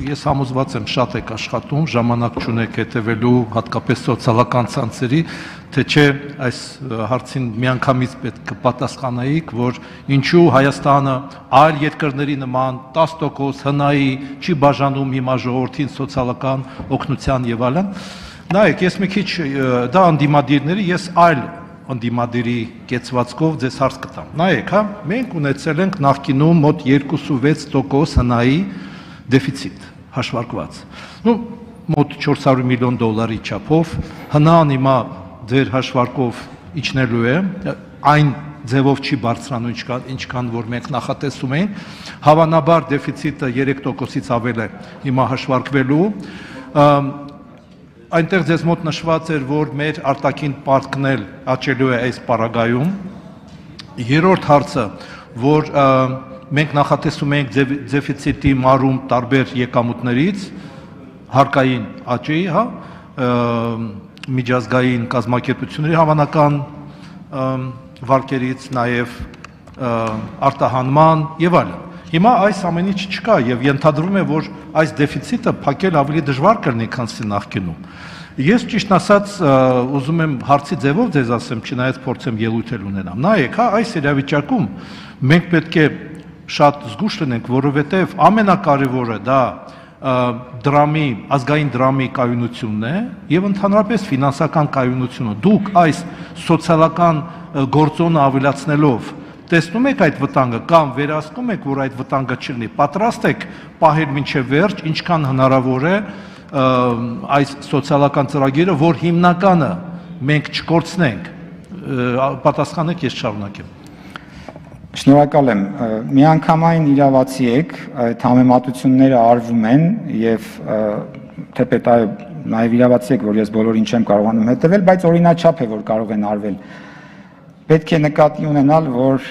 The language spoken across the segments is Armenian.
ես համոզված եմ շատ եք աշխատում, ժամանակ չունեք հետևելու հատկապես սոցիալական ցանցերի, թե չէ այս հարցին միանգամից պետք կպատասխանայիք, որ ինչու Հայաստանը այլ երկրների նման 10% հնայի չի բաժանում հիմա ժողովրդին սոցիալական օգնության եւ այլն։ Նայեք, ես մի քիչ դա անդիմադիրների, ես այլ անդիմադիրի կեցվածքով ձեզ հարց կտամ։ Նայեք, հա, մենք ունեցել ենք նախկինում մոտ 2.6% հնայի դեֆիցիտ հաշվարկված։ Ну, մոտ 400 միլիոն դոլարի չափով հնան հիմա ձեր հաշվարկով իջնելու է, այն ձևով չի բարձրանում ինչքան ինչքան որ մենք նախատեսում էինք հավանաբար դեֆիցիտը 3%-ից ավել է հիմա հաշվարկվելու այնտեղ ձեզ մոտ նշված էր, որ մեր արտաքին պարտքն էլ աճելու է այս պարագայում։ Երրորդ հարցը, որ մենք նախատեսում ենք դեֆիցիտի մարում տարբեր եկամուտներից հարկային աճի, հա, միջազգային կազմակերպությունների հավանական վարկերից, նաև արտահանման եւ այլն։ Հիմա այս ամեն ինչ չկա եւ ենթադրվում է, որ այս դեֆիցիտը փակել ավելի դժվար կլինի, քան նախկինում։ Ես ճիշտ ասած ուզում եմ հարցի ձևով ձեզ ասեմ, չնայած փորձեմ ելույթ էլ ունենամ։ Նայեք, հա, այս իրավիճակում մենք պետք է շատ զգուշ լինենք, որովհետեւ ամենակարևորը դա դրամի, ազգային դրամի կայունությունն է եւ ընդհանրապես ֆինանսական կայունությունը։ Դուք այս սոցիալական գործոնը ավելացնելով տեսնում եք այդ վտանգը կամ վերահսկում եք, որ այդ վտանգը չլինի, պատրաստ եք պահել մինչև վերջ, ինչքան հնարավոր է այս սոցիալական ծրագիրը, որ հիմնականը մենք չկորցնենք։ Պատասխանեք, ես շարունակեմ։ Շնորհակալ եմ։ Միանգամայն իրավացի եք, այդ համեմատությունները արվում են եւ թեպետ այո, նաեւ իրավացի եք, որ ես բոլորին չեմ կարողանում հետևել, բայց օրինաչափ է, որ կարող են արվել պետք է նկատի ունենալ, որ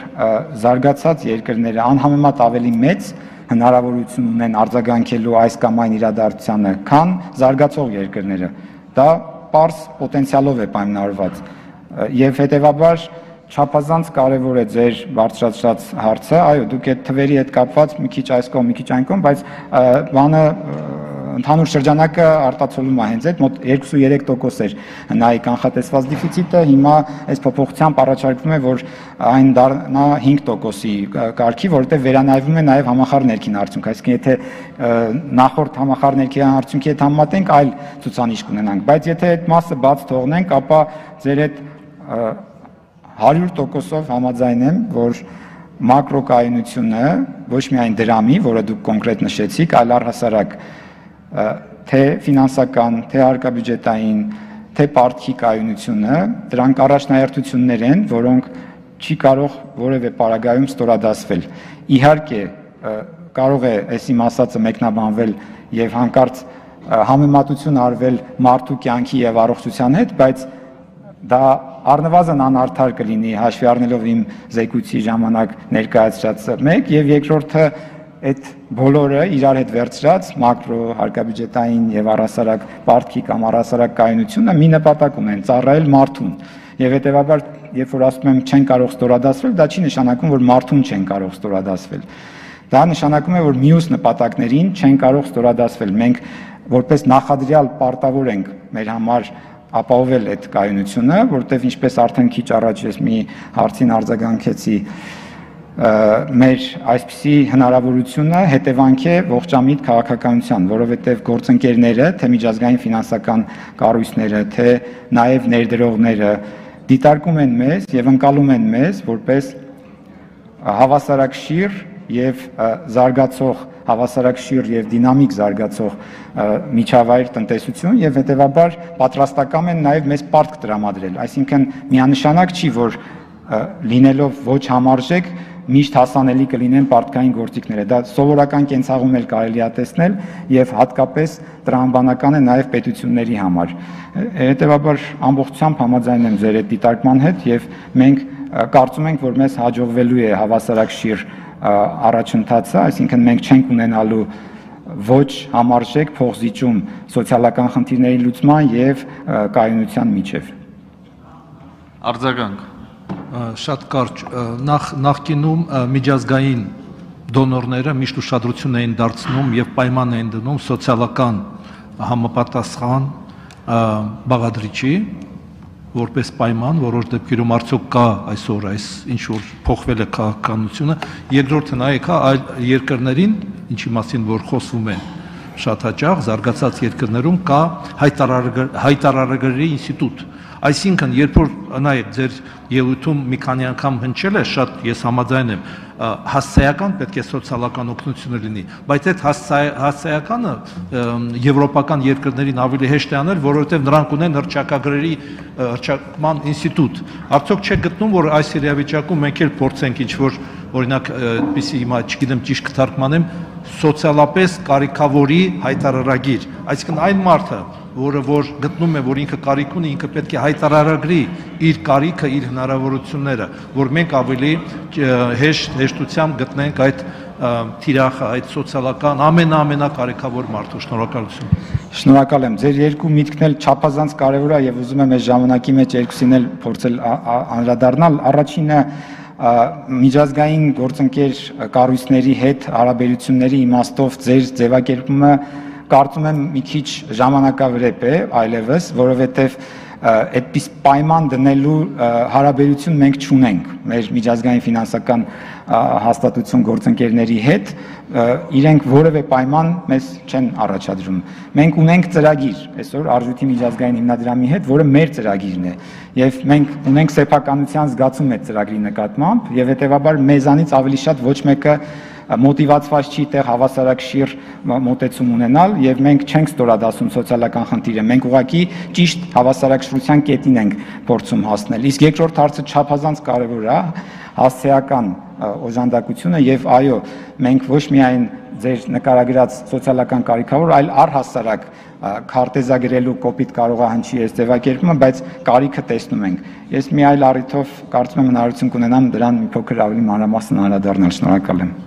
զարգացած երկրները անհամեմատ ավելի մեծ հնարավորություն ունեն արձագանքելու այս կամ այն իրադարձությանը, քան զարգացող երկրները։ Դա པարս պոտենցիալով է պայմանավորված։ Եվ հետեւաբար չափազանց կարևոր է ձեր բարձրացրած հարցը։ Այո, դուք այդ թվերի հետ կապված մի քիչ այս կողմ, մի քիչ այն կողմ, բայց բանը ընդհանուր շրջանակը արտացոլում է հենց այդ մոտ 2-3% էր նայի կանխատեսված դեֆիցիտը, հիմա այս փոփոխությամբ առաջարկվում է, որ այն դառնա 5%-ի կարգի, որովհետև վերանայվում է նաև համախառ ներքին արդյունք, այսինքն եթե նախորդ համախառ ներքին արդյունքի հետ համեմատենք, այլ ցուցանիշ կունենանք, բայց եթե այդ մասը բաց թողնենք, ապա ձեր այդ 100%-ով համաձայն եմ, որ մակրոկայունությունը ոչ միայն դրամի, որը դուք կոնկրետ նշեցիք, այլ առհասարակ թե ֆինանսական, թե հարկաբյուջետային, թե պարտքի կայունությունը, դրանք առաջնահերթություններ են, որոնք չի կարող որևէ պարագայում ստորադասվել։ Իհարկե, կարող է այս իմ ասածը մեկնաբանվել եւ հանկարծ համեմատություն արվել մարդու կյանքի եւ առողջության հետ, բայց դա առնվազն անարդար կլինի հաշվի առնելով իմ զեկույցի ժամանակ ներկայացրածը մեկ եւ երկրորդը այդ բոլորը իրար հետ վերցրած մակրո հարկաբյուջետային եւ առասարակ պարտքի կամ առասարակ կայունությունը մի նպատակ ունեն՝ ծառայել մարդուն։ Եվ հետեւաբար, երբ որ ասում եմ չեն կարող ստորադասվել, դա չի նշանակում, որ մարդուն չեն կարող ստորադասվել։ Դա նշանակում է, որ մյուս նպատակներին չեն կարող ստորադասվել։ Մենք որպես նախադրյալ պարտավոր ենք մեր համար ապահովել այդ կայունությունը, որտեղ ինչպես արդեն քիչ առաջ ես մի հարցին արձագանքեցի, մեր այսպիսի հնարավորությունը հետևանք է ողջամիտ քաղաքականության, որովհետև գործընկերները, թե միջազգային ֆինանսական կառույցները, թե նաև ներդրողները դիտարկում են մեզ եւ ընկալում են մեզ որպես հավասարակշիռ եւ զարգացող հավասարակշիռ եւ դինամիկ զարգացող միջավայր տնտեսություն եւ հետեւաբար պատրաստական են նաեւ մեզ պարտք տրամադրել այսինքն միանշանակ չի որ լինելով ոչ համարժեք միշտ հասանելի կլինեն պարտքային գործիքները։ Դա սովորական կենցաղում էլ կարելի է տեսնել եւ հատկապես տրամաբանական է նաեւ պետությունների համար։ Հետևաբար ամբողջությամբ համաձայն եմ ձեր այդ դիտարկման հետ եւ մենք կարծում ենք, որ մեզ հաջողվելու է հավասարակշիռ առաջընթացը, այսինքն մենք չենք ունենալու ոչ համարժեք փոխզիջում սոցիալական խնդիրների լուծման եւ կայունության միջև։ Արձագանք շատ կարճ նախ նախկինում միջազգային դոնորները միշտ ուշադրություն էին դարձնում եւ պայման էին դնում սոցիալական համապատասխան բաղադրիչի որպես պայման, որոշ դեպքերում արդյոք կա այսօր այս ինչ որ փոխվել է քաղաքականությունը, երկրորդը նայեք հա այլ երկրներին, ինչի մասին որ խոսվում է շատ հաճախ զարգացած երկրներում կա հայտարարագրերի ինստիտուտ, Այսինքն, երբ որ նայեք ձեր ելույթում մի քանի անգամ հնչել է, շատ ես համաձայն եմ, հասցեական պետք է սոցիալական օգնությունը լինի, բայց այդ հասցեականը եվրոպական երկրներին ավելի հեշտ է անել, որովհետև նրանք ունեն հրճակագրերի հրճակման ինստիտուտ։ Արդյոք չէ գտնում, որ այս իրավիճակում մենք էլ փորձենք ինչ որ օրինակ այդպեսի հիմա չգիտեմ ճիշտ կթարգմանեմ սոցիալապես կարիքավորի հայտարարագիր այսինքն այն մարդը որը որ գտնում է, որ ինքը կարիք ունի, ինքը պետք է հայտարարագրի իր կարիքը, իր հնարավորությունները, որ մենք ավելի հեշտ հեշտությամբ գտնենք այդ թիրախը, այդ սոցիալական ամենաամենակարեկավոր մարդու շնորհակալություն։ Շնորհակալ եմ։ Ձեր երկու միտքն էլ չափազանց կարևոր է եւ ուզում եմ այս ժամանակի մեջ երկուսին էլ փորձել անդրադառնալ։ Առաջինը միջազգային գործընկեր կառույցների հետ հարաբերությունների իմաստով ձեր ձևակերպումը կարծում եմ մի քիչ ժամանակավրեպ է այլևս, որովհետև այդպես պայման դնելու հարաբերություն մենք չունենք մեր միջազգային ֆինանսական հաստատություն գործընկերների հետ իրենք որևէ պայման մեզ չեն առաջադրում մենք ունենք ծրագիր այսօր արժույթի միջազգային հիմնադրամի հետ որը մեր ծրագիրն է եւ մենք ունենք սեփականության զգացում այդ ծրագրի նկատմամբ եւ հետեւաբար մեզանից ավելի շատ ոչ մեկը մոտիվացված չի տեղ հավասարակշիռ մոտեցում ունենալ եւ մենք չենք ստորադասում սոցիալական խնդիրը մենք ուղղակի ճիշտ հավասարակշռության կետին ենք փորձում հասնել իսկ երկրորդ հարցը չափազանց կարեւոր է հասցեական օժանդակությունը եւ այո մենք ոչ միայն ձեր նկարագրած սոցիալական կարիքավոր, այլ առհասարակ քարտեզագրելու կոպիտ կարող է հնչի այս ձևակերպումը, բայց կարիքը տեսնում ենք։ Ես մի այլ առիթով կարծում եմ հնարավորություն կունենամ դրան մի փոքր ավելի մանրամասն անդրադառնալ։ Շնորհակալ եմ։